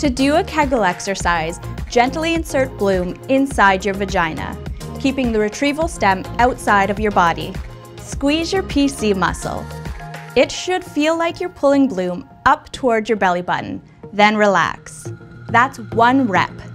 To do a Kegel exercise, gently insert bloom inside your vagina, keeping the retrieval stem outside of your body. Squeeze your PC muscle. It should feel like you're pulling bloom up towards your belly button, then relax. That's one rep.